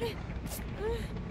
うん。